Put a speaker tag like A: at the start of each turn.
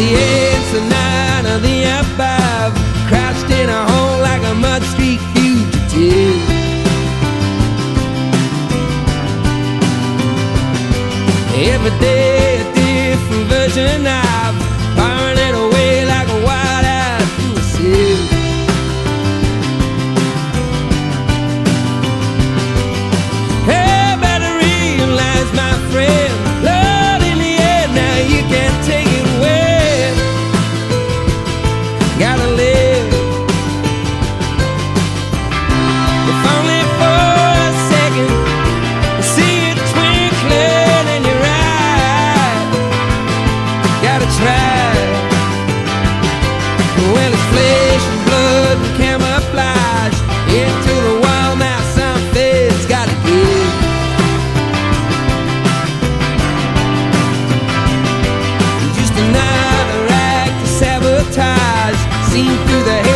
A: the eighth and nine of the above, crashed in a hole like a mud street fugitive. Every day a different version of Well, it's flesh and blood and camouflage. Into the wild now, gotta give. Just another act sabotage. Seen through the